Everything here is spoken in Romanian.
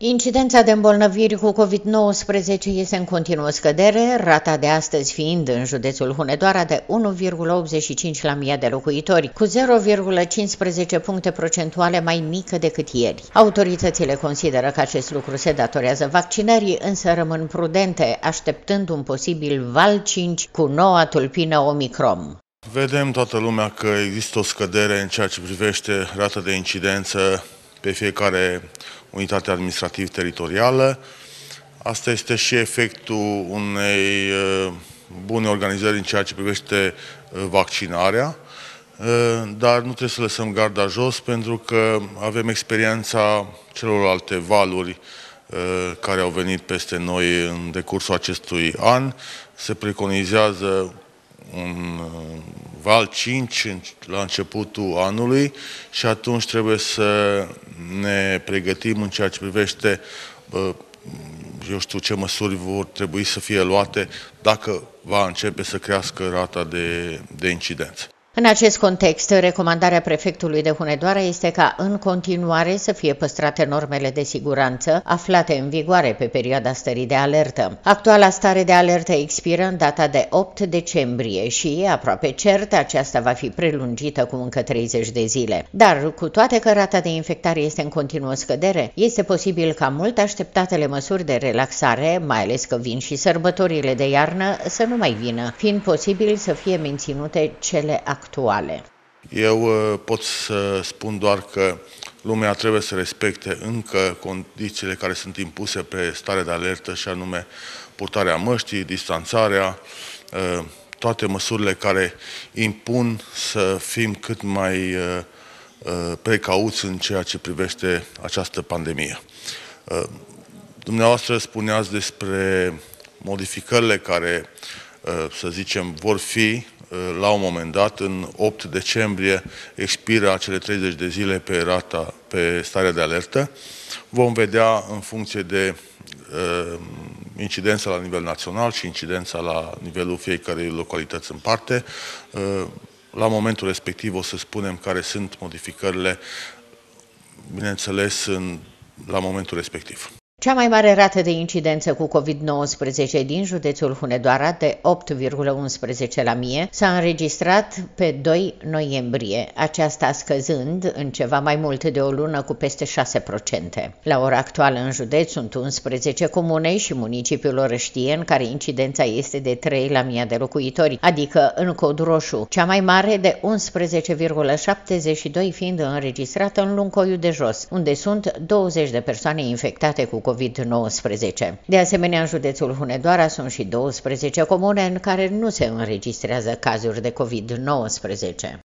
Incidența de îmbolnăviri cu COVID-19 este în continuă scădere, rata de astăzi fiind în județul Hunedoara de 1,85 la mii de locuitori, cu 0,15 puncte procentuale mai mică decât ieri. Autoritățile consideră că acest lucru se datorează vaccinării, însă rămân prudente, așteptând un posibil val 5 cu noua tulpină Omicron. Vedem toată lumea că există o scădere în ceea ce privește rata de incidență pe fiecare unitate administrativ-teritorială. Asta este și efectul unei uh, bune organizări în ceea ce privește uh, vaccinarea, uh, dar nu trebuie să lăsăm garda jos pentru că avem experiența celorlalte valuri care au venit peste noi în decursul acestui an. Se preconizează un val 5 la începutul anului și atunci trebuie să ne pregătim în ceea ce privește eu știu ce măsuri vor trebui să fie luate dacă va începe să crească rata de, de incidență. În acest context, recomandarea prefectului de Hunedoara este ca în continuare să fie păstrate normele de siguranță aflate în vigoare pe perioada stării de alertă. Actuala stare de alertă expiră în data de 8 decembrie și, aproape cert, aceasta va fi prelungită cu încă 30 de zile. Dar, cu toate că rata de infectare este în continuă scădere, este posibil ca mult așteptatele măsuri de relaxare, mai ales că vin și sărbătorile de iarnă, să nu mai vină, fiind posibil să fie menținute cele actuale actuale? Eu uh, pot să spun doar că lumea trebuie să respecte încă condițiile care sunt impuse pe stare de alertă și anume purtarea măștii, distanțarea, uh, toate măsurile care impun să fim cât mai uh, precauți în ceea ce privește această pandemie. Dumneavoastră spuneați despre modificările care, să zicem, vor fi Uh, la un moment dat, în 8 decembrie, expiră acele 30 de zile pe rata, pe starea de alertă. Vom vedea în funcție de uh, incidența la nivel național și incidența la nivelul fiecărei localități în parte. Uh, la momentul respectiv o să spunem care sunt modificările, bineînțeles, în, la momentul respectiv. Cea mai mare rată de incidență cu COVID-19 din județul Hunedoara, de 8,11 la mie, s-a înregistrat pe 2 noiembrie, aceasta scăzând în ceva mai mult de o lună cu peste 6%. La ora actuală în județ sunt 11 comune și municipiul Orăștie, în care incidența este de 3 la mie de locuitori, adică în cod roșu, cea mai mare de 11,72 fiind înregistrată în Luncoiu de Jos, unde sunt 20 de persoane infectate cu COVID-19. De asemenea, în județul Hunedoara sunt și 12 comune în care nu se înregistrează cazuri de COVID-19.